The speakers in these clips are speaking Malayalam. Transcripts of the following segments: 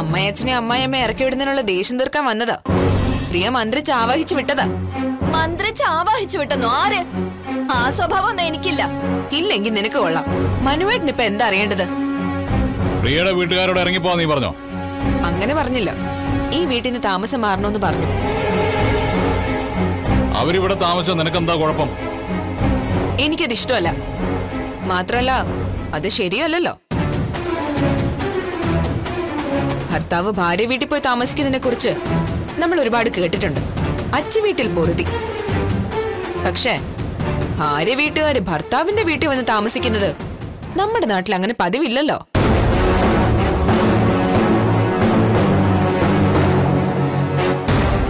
അമ്മയച്ഛനെ അമ്മായിയമ്മ ഇറക്കി വിടുന്നതിനുള്ള ദേഷ്യം തീർക്കാൻ വന്നതാ. പ്രിയ മന്ത്രിച്ച് ആവാഹിച്ചു വിട്ടതാ. മന്ത്രിച്ച് ആവാഹിച്ചു വിട്ടെന്നോ? ആര്? ആ സ്വഭാവം ഒന്നും എനിക്കില്ല. ഇല്ലെങ്കിൽ നിനക്ക് കൊള്ളാം. മനുവേട്ടിന് ഇപ്പൊ എന്താ അറിയേണ്ടത്? പ്രിയയുടെ വീട്ടുകാരോട് ഇറങ്ങിപ്പോ നീ പറഞ്ഞോ? അങ്ങനെ പറഞ്ഞില്ല. ഈ വീട്ടിൽ നിന്ന് താമസം മാറണമെന്ന് പറഞ്ഞു. അവരിവിടെ താമസം നിനക്കെന്താ കുഴപ്പം? എനിക്കത് ഇഷ്ടമല്ല മാത്രമല്ല അത് ശരിയല്ലല്ലോ. ഭർത്താവ് ഭാര്യ വീട്ടിൽ പോയി താമസിക്കുന്നതിനെ കുറിച്ച് നമ്മൾ ഒരുപാട് കേട്ടിട്ടുണ്ട്. അച്ഛ വീട്ടിൽ പൊറുതി. പക്ഷേ ഭാര്യ വീട്ടുകാര് ഭർത്താവിന്റെ വീട്ടിൽ വന്ന് താമസിക്കുന്നത് നമ്മുടെ നാട്ടിൽ അങ്ങനെ പതിവില്ലല്ലോ.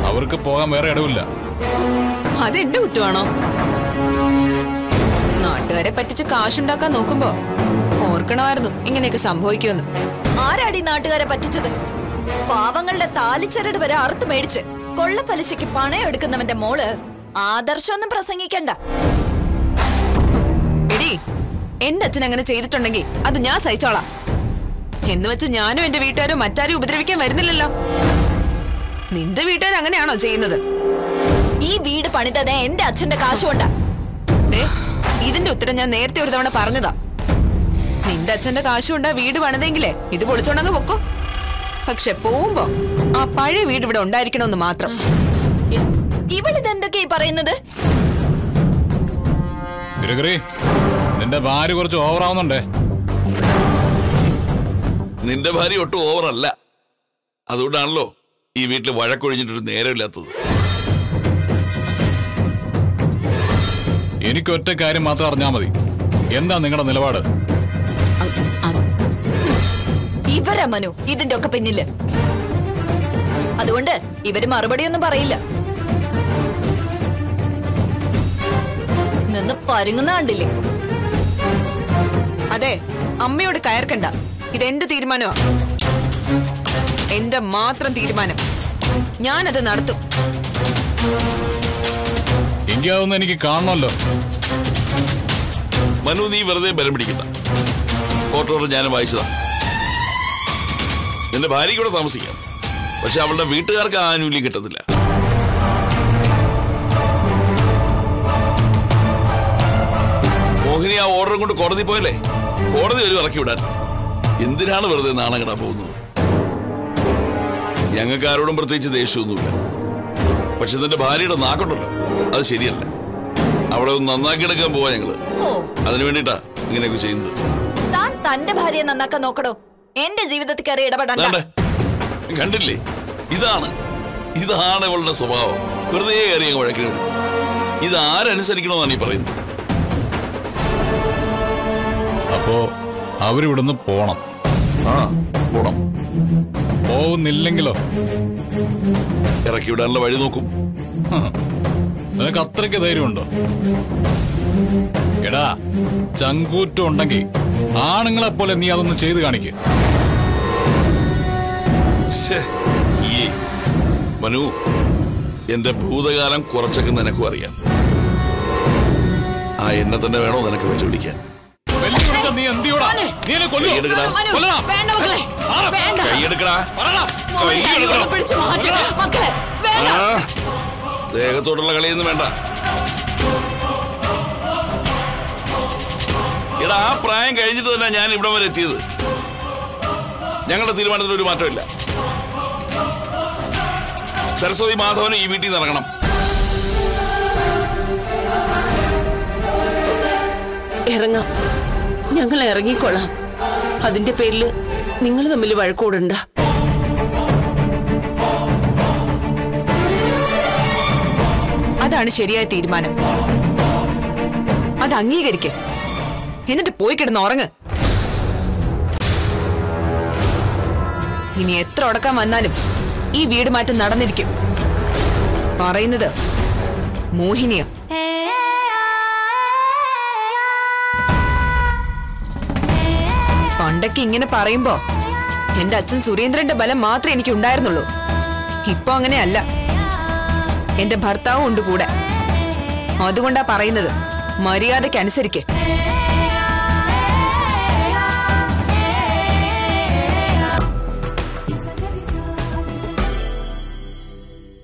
അവർക്ക് പോകാൻ വേറെ ഇടവില്ല അതെന്റെ കുറ്റമാണോ? നാട്ടുകാരെ പറ്റിച്ച് കാശുണ്ടാക്കാൻ നോക്കുമ്പോ ഓർക്കണമായിരുന്നു ഇങ്ങനെയൊക്കെ സംഭവിക്കുമെന്ന്. ആരാടി നാട്ടുകാരെ പറ്റിച്ചത്? പാവങ്ങളുടെ താലിച്ചരട് വരെ അറുത്ത് മേടിച്ച് കൊള്ളപ്പലിശയ്ക്ക് പണയം എടുക്കുന്നവന്റെ മോൾ ആദർശമൊന്നും പ്രസംഗിക്കണ്ട. എടി എന്റെ അച്ഛൻ അങ്ങനെ ചെയ്തിട്ടുണ്ടെങ്കിൽ അത് ഞാൻ സഹിച്ചോളാം. എന്ന് വെച്ച് ഞാനും എന്റെ വീട്ടുകാരും മറ്റാരും ഉപദ്രവിക്കാൻ വരുന്നില്ലല്ലോ. നിന്റെ വീട്ടുകാർ അങ്ങനെയാണോ ചെയ്യുന്നത്? ഈ വീട് പണിതത് എന്റെ അച്ഛന്റെ കാശുകൊണ്ടാ. ഇതിന്റെ ഉത്തരം ഞാൻ നേരത്തെ ഒരു തവണ പറഞ്ഞതാ. നിന്റെ അച്ഛന്റെ കാശുണ്ടാ വീട് പണിതെങ്കിലേ. ഇത് പൊളിച്ചോണ്ടങ്ങ് പൊക്കോ. പക്ഷെ പോകുമ്പോ ആ പഴയ വീട് ഇവിടെ ഉണ്ടായിരിക്കണമെന്ന് മാത്രം. ഇവളിതെന്തൊക്കെയാ ഈ പറയുന്നത്? നിന്റെ ഭാര്യ കുറച്ച് ഓവറാവുന്നുണ്ടേ. നിന്റെ ഭാര്യ ഒട്ടും ഓവറല്ല. അതുകൊണ്ടാണല്ലോ ഈ വീട്ടിൽ വഴക്കൊഴിഞ്ഞിട്ടൊരു നേരമില്ലാത്തത്. എനിക്ക് ഒറ്റ കാര്യം മാത്രം അറിഞ്ഞാൽ മതി. എന്താ നിങ്ങളുടെ നിലപാട്? ഇവരാ മനു. ഇതിന്റെ ഒക്കെ പിന്നിൽ. അതുകൊണ്ട് ഇവർ മറുപടി ഒന്നും പറയില്ല. നിന്ന് പരുങ്ങുന്ന കണ്ടില്ലേ? അതെ അമ്മയോട് കയർക്കണ്ട. ഇതെന്റെ തീരുമാനമാ. എന്റെ മാത്രം തീരുമാനം. ഞാനത് നടത്തും. എനിക്ക് കാണണമല്ലോ. മനു നീ വെറുതെ ബലം പിടിക്കണ്ട. കോർട്ട് ഓർഡർ ഞാൻ വായിച്ചതാ. നിന്റെ ഭാര്യയ്ക്ക് കൂടെ താമസിക്കാം. പക്ഷെ അവളുടെ വീട്ടുകാർക്ക് ആ ആനുകൂല്യം കിട്ടത്തില്ല. മോഹിനി ആ ഓർഡർ കൊണ്ട് കോടതി പോയല്ലേ? കോടതി വരും ഇറക്കി വിടാൻ. എന്തിനാണ് വെറുതെ നാണം കിടാൻ പോകുന്നത്? ഞങ്ങൾക്ക് ആരോടും പ്രത്യേകിച്ച് ദേഷ്യമൊന്നുമില്ല. പക്ഷെ നിന്റെ ഭാര്യയുടെ നാക്കുണ്ടല്ലോ. അത് ശരിയല്ല. അവിടെ ഒന്ന് നന്നാക്കി എടുക്കാൻ പോവാ ഞങ്ങൾ. അതിനു വേണ്ടിട്ടാ ഇങ്ങനെയൊക്കെ ചെയ്യുന്നത്. താൻ തന്റെ ഭാര്യയെ നന്നാക്കാൻ നോക്കടോ. എന്റെ ജീവിതത്തിൽ കയറി ഇടപെടണ്ട. കണ്ടില്ലേ? ഇതാണ്. ഇതാണ് ഇവളുടെ സ്വഭാവം. വെറുതെ കയറി അങ്ങ് വഴക്കിന് ഇത് ആരനുസരിക്കണമെന്നാണ് ഈ പറയുന്നത്? അപ്പോ അവരിവിടുന്ന് പോണം. ആ പോണം. പോവുന്നില്ലെങ്കിലോ ഇറക്കി വിടാനുള്ള വഴി നോക്കും. നിനക്ക് അത്രയ്ക്ക് ധൈര്യമുണ്ടോ? എടാ ചങ്കൂറ്റം ഉണ്ടെങ്കിൽ ആണുങ്ങളെ പോലെ നീ അതൊന്ന് ചെയ്തു കാണിക്ക്. മനു എന്റെ ഭൂതകാലം കുറച്ചൊക്കെ നിനക്കും അറിയാം. ആ എന്നെ തന്നെ വേണോ നിനക്ക് വെല്ലുവിളിക്കാൻ? വെല്ലുവിളിച്ച നീ എന്തിയോടാ? നീ എന്നെ കൊല്ലുവോ? കൈയെടുക്കടാ. മനു, കൊല്ലടാ. വേണ്ട. എടാ ആ പ്രായം കഴിഞ്ഞിട്ട് തന്നെ ഞാൻ ഇവിടെ വരെ എത്തിയത്. ഞങ്ങളുടെ തീരുമാനത്തിൽ ഒരു മാറ്റമില്ല. സരസ്വതി മാധവന് ഈ വീട്ടിൽ നിന്ന് ഇറങ്ങണം. ഇറങ്ങാം. ഞങ്ങൾ ഇറങ്ങിക്കൊള്ളാം. അതിന്റെ പേരിൽ നിങ്ങൾ തമ്മിൽ വഴക്കൂടണ്ട. അതാണ് ശരിയായ തീരുമാനം. അത് അംഗീകരിക്ക്. എന്നിട്ട് പോയി കിടന്ന് ഉറങ്ങ്. ഇനി എത്ര ഉടക്കാൻ വന്നാലും ഈ വീട് മാറ്റം നടന്നിരിക്കും. പറയുന്നത് മോഹിനിയ. പണ്ടൊക്കെ ഇങ്ങനെ പറയുമ്പോ എന്റെ അച്ഛൻ സുരേന്ദ്രന്റെ ബലം മാത്രമേ എനിക്ക് ഉണ്ടായിരുന്നുള്ളൂ ഇപ്പൊ അങ്ങനെയല്ല. എന്റെ ഭർത്താവും ഉണ്ട് കൂടെ. അതുകൊണ്ടാ പറയുന്നത് മര്യാദയ്ക്ക് അനുസരിക്ക്